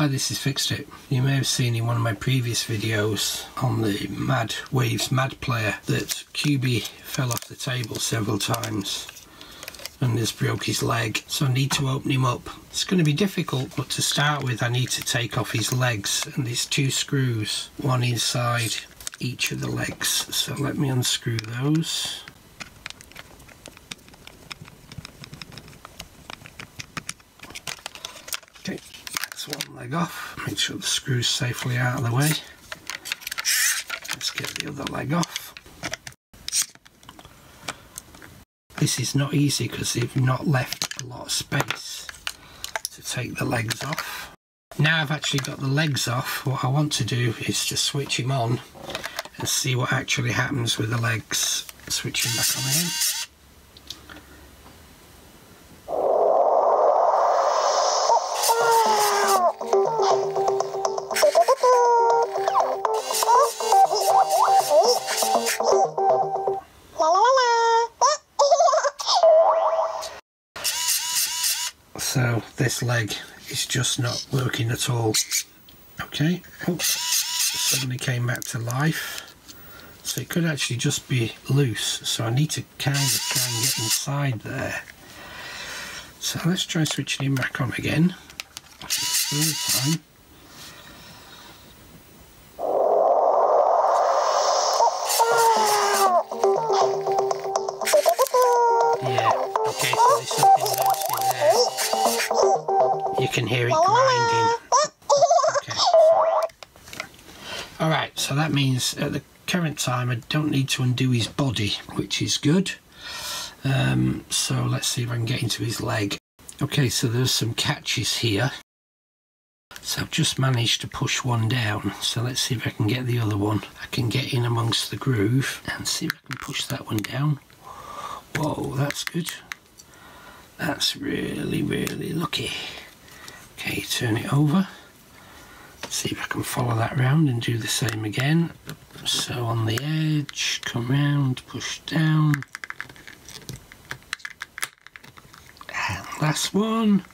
Hi, this is Fixed It. You may have seen in one of my previous videos on the Mad Waves MADPlayer that Cubee fell off the table several times and has broke his leg so I need to open him up. It's going to be difficult but to start with I need to take off his legs and these two screws, one inside each of the legs. So let me unscrew those. Okay, one leg off. Make sure the screw's safely out of the way. Let's get the other leg off. This is not easy because they've not left a lot of space to take the legs off. Now I've actually got the legs off, what I want to do is just switch him on and see what actually happens with the legs. Switching back on. So this leg is just not working at all. Okay. Oh, suddenly came back to life. So it could actually just be loose. So I need to kind of try and get inside there. So let's try switching him back on again. Third time. Yeah, okay, so there's something there. Can hear it grinding. Okay. Alright, so that means at the current time I don't need to undo his body, which is good. Um, so let's see if I can get into his leg. Okay, so there's some catches here. So I've just managed to push one down. So let's see if I can get the other one. I can get in amongst the groove and see if I can push that one down. Whoa, that's good. That's really, really lucky. Okay, turn it over. See if I can follow that round and do the same again. So on the edge, come round, push down. And last one.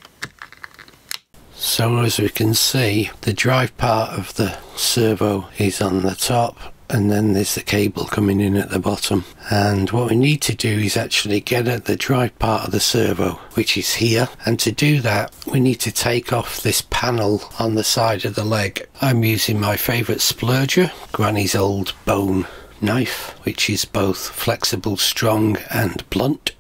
So as we can see, the drive part of the servo is on the top and then there's the cable coming in at the bottom. And what we need to do is actually get at the drive part of the servo which is here. And to do that we need to take off this panel on the side of the leg. I'm using my favourite spudger granny's old bone knife which is both flexible strong and blunt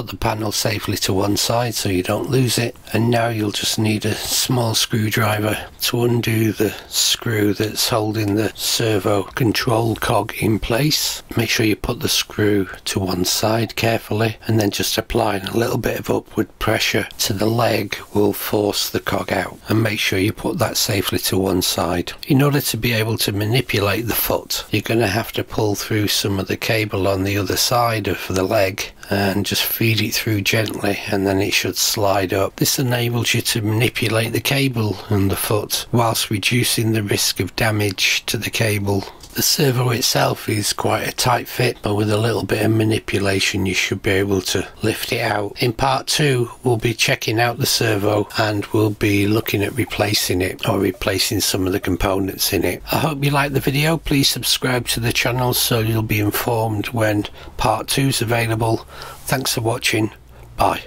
put the panel safely to one side so you don't lose it. And now you'll just need a small screwdriver to undo the screw that's holding the servo control cog in place. Make sure you put the screw to one side carefully and then just applying a little bit of upward pressure to the leg will force the cog out. And make sure you put that safely to one side. In order to be able to manipulate the foot you're going to have to pull through some of the cable on the other side of the leg and just feed it through gently and then it should slide up. This enables you to manipulate the cable and the foot whilst reducing the risk of damage to the cable the servo itself is quite a tight fit, but with a little bit of manipulation you should be able to lift it out. In part 2 we'll be checking out the servo and we'll be looking at replacing it or replacing some of the components in it. I hope you liked the video. Please subscribe to the channel so you'll be informed when part 2 is available. Thanks for watching. Bye.